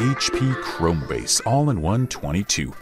HP Chromebase All-in-One 22.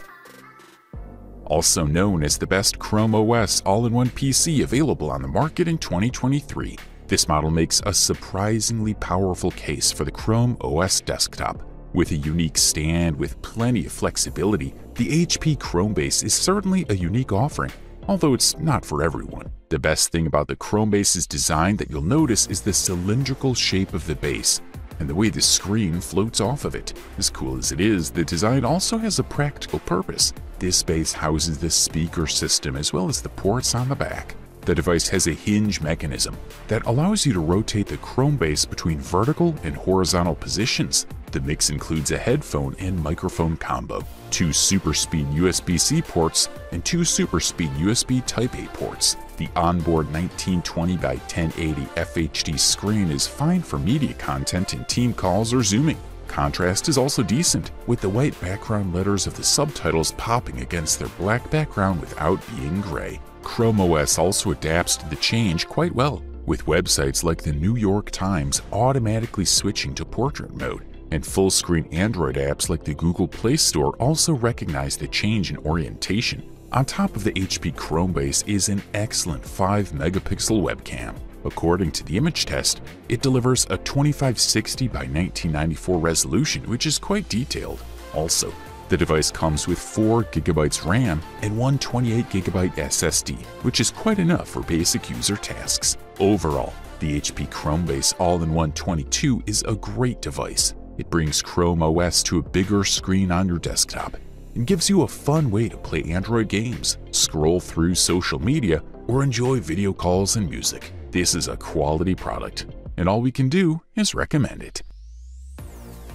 Also known as the best Chrome OS all-in-one PC available on the market in 2023, this model makes a surprisingly powerful case for the Chrome OS desktop. With a unique stand with plenty of flexibility, the HP Chromebase is certainly a unique offering, although it's not for everyone. The best thing about the Chromebase's design that you'll notice is the cylindrical shape of the base, and the way the screen floats off of it. As cool as it is, the design also has a practical purpose. This space houses the speaker system as well as the ports on the back. The device has a hinge mechanism that allows you to rotate the Chromebase between vertical and horizontal positions. The mix includes a headphone and microphone combo, two super speed USB-C ports, and two super speed USB Type-A ports. The onboard 1920 by 1080 FHD screen is fine for media content in team calls or zooming. Contrast is also decent, with the white background letters of the subtitles popping against their black background without being gray. Chrome OS also adapts to the change quite well, with websites like the New York Times automatically switching to portrait mode, and full-screen Android apps like the Google Play Store also recognize the change in orientation. On top of the HP Chromebase is an excellent 5-megapixel webcam. According to the image test, it delivers a 2560 by 1994 resolution, which is quite detailed. Also, the device comes with 4GB RAM and one 28GB SSD, which is quite enough for basic user tasks. Overall, the HP Chromebase All-in-One 22 is a great device. It brings Chrome OS to a bigger screen on your desktop and gives you a fun way to play Android games, scroll through social media, or enjoy video calls and music. This is a quality product, and all we can do is recommend it.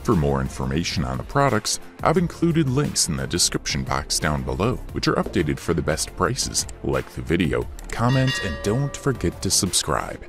For more information on the products, I've included links in the description box down below, which are updated for the best prices. Like the video, comment, and don't forget to subscribe.